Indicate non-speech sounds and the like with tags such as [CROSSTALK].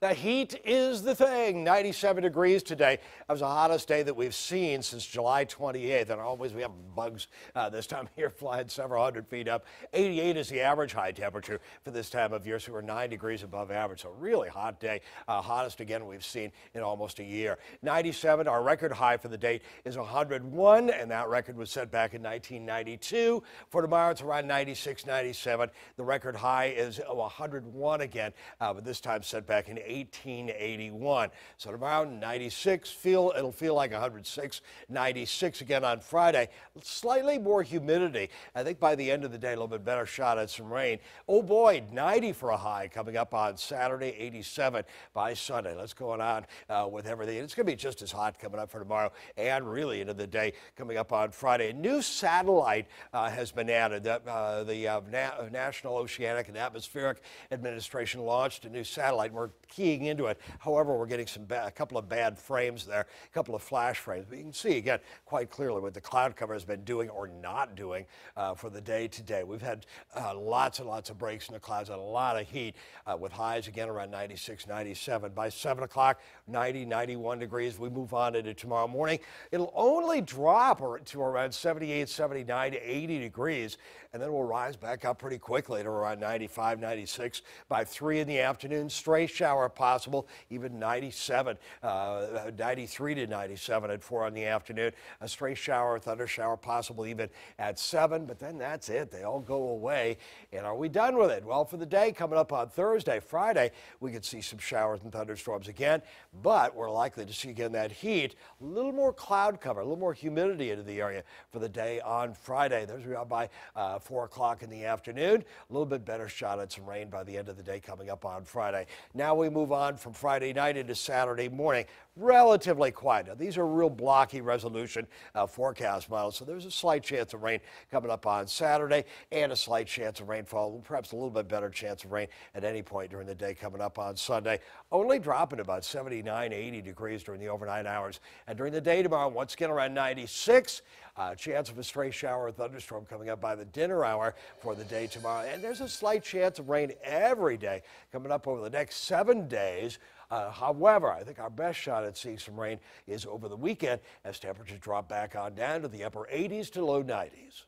The heat is the thing. 97 degrees today. That was the hottest day that we've seen since July 28th. And always we have bugs uh, this time [LAUGHS] of year flying several hundred feet up. 88 is the average high temperature for this time of year. So we're nine degrees above average. So really hot day. Uh, hottest again we've seen in almost a year. 97, our record high for the date is 101. And that record was set back in 1992. For tomorrow, it's around 96, 97. The record high is 101 again, uh, but this time set back in 1881. So tomorrow, 96, feel it'll feel like 106, 96 again on Friday. Slightly more humidity. I think by the end of the day, a little bit better shot at some rain. Oh boy, 90 for a high coming up on Saturday, 87 by Sunday. Let's go on uh, with everything. It's going to be just as hot coming up for tomorrow and really into the day coming up on Friday. A new satellite uh, has been added. Uh, the uh, Na National Oceanic and Atmospheric Administration launched a new satellite. We're keying into it. However, we're getting some a couple of bad frames there, a couple of flash frames. But you can see again quite clearly what the cloud cover has been doing or not doing uh, for the day today. We've had uh, lots and lots of breaks in the clouds and a lot of heat uh, with highs again around 96, 97. By 7 o'clock, 90, 91 degrees. We move on into tomorrow morning. It'll only drop to around 78, 79 to 80 degrees, and then we'll rise back up pretty quickly to around 95, 96 by 3 in the afternoon. Stray shower possible, even 97, uh, 93 to 97 at 4 in the afternoon. A stray shower, thunder shower possible even at 7, but then that's it. They all go away. And are we done with it? Well, for the day coming up on Thursday, Friday, we could see some showers and thunderstorms again, but we're likely to see again that heat, a little more cloud cover, a little more humidity into the area for the day on Friday. There's we are by uh, 4 o'clock in the afternoon. A little bit better shot at some rain by the end of the day coming up on Friday. Now move on from Friday night into Saturday morning. Relatively quiet. Now, these are real blocky resolution uh, forecast models, so there's a slight chance of rain coming up on Saturday and a slight chance of rainfall, perhaps a little bit better chance of rain at any point during the day coming up on Sunday. Only dropping about 79, 80 degrees during the overnight hours. And during the day tomorrow, once again around 96. Uh, chance of a stray shower or thunderstorm coming up by the dinner hour for the day tomorrow. And there's a slight chance of rain every day coming up over the next seven days. Uh, however, I think our best shot at seeing some rain is over the weekend as temperatures drop back on down to the upper 80s to low 90s.